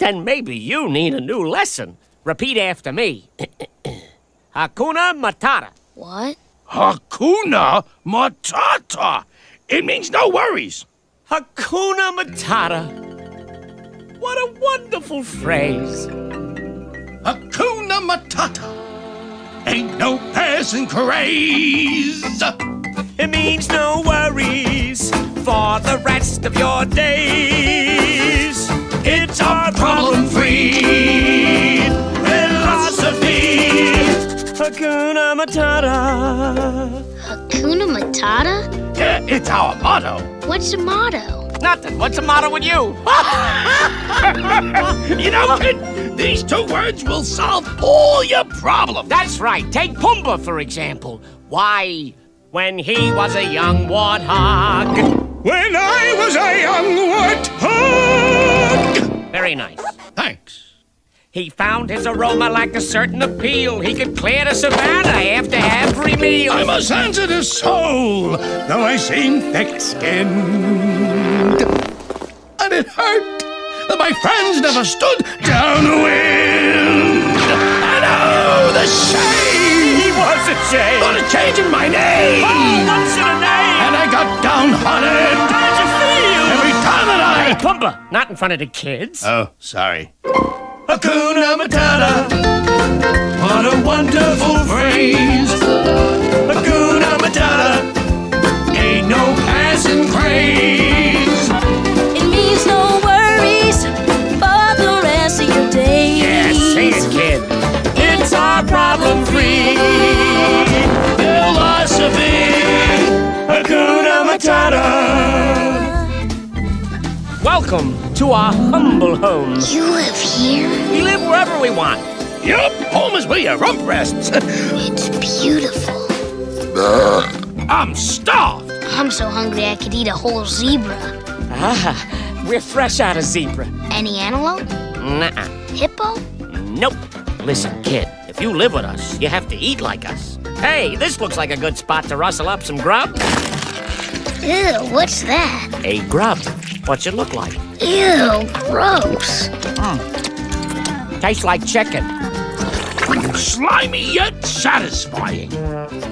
then maybe you need a new lesson. Repeat after me. Hakuna Matata. What? Hakuna Matata. It means no worries. Hakuna Matata. What a wonderful phrase. Hakuna Matata. Ain't no passing craze. It means no worries for the rest of your days. It's our problem-free philosophy. Hakuna Matata. Hakuna Matata? Yeah, it's our motto. What's the motto? Nothing. What's the matter with you? You know, kid, these two words will solve all your problems. That's right. Take Pumbaa, for example. Why, when he was a young warthog. When I was a young warthog. Very nice. Thanks. He found his aroma like a certain appeal. He could clear the savannah after every meal. I'm a sensitive soul, though I seem thick-skinned. And it hurt that my friends never stood downwind. And oh, the shame! He was a shame. But a change in my name! Oh, what's in a name? And I got downhearted not in front of the kids. Oh, sorry. Hakuna Matata. Welcome to our humble home. You live here? We live wherever we want. Yup, home is where your rump rests. It's beautiful. I'm starved. I'm so hungry I could eat a whole zebra. Ah, we're fresh out of zebra. Any antelope? Nuh-uh. Hippo? Nope. Listen, kid, if you live with us, you have to eat like us. Hey, this looks like a good spot to rustle up some grub. Ew, what's that? A grub. What's it look like? Ew, gross. Tastes like chicken. Slimy yet satisfying.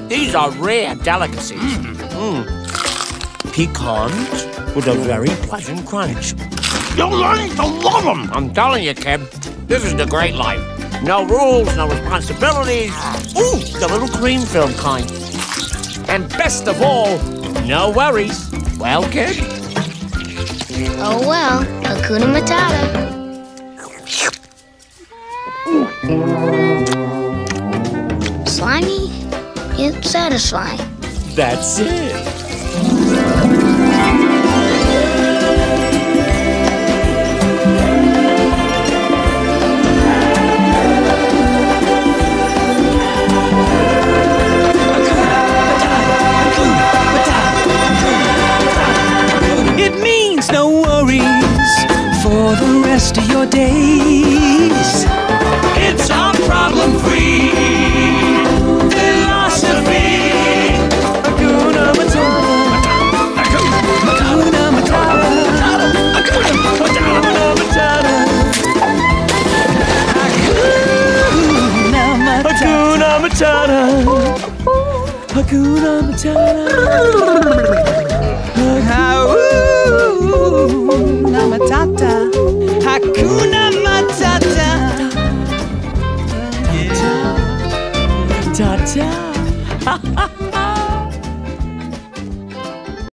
These are rare delicacies. Mm. Piquant with a very pleasant crunch. You're learning to love them. I'm telling you, kid, this is the great life. No rules, no responsibilities. Ooh, the little cream-filled kind. And best of all, no worries. Well, kid? Oh well, Hakuna Matata. Slimy, yet satisfying. That's it. Rest of your days. It's our problem-free philosophy. Hakuna Matata. Hakuna Matata. Hakuna Matata. Hakuna Matata. Hakuna Matata. Hakuna Ta-ta.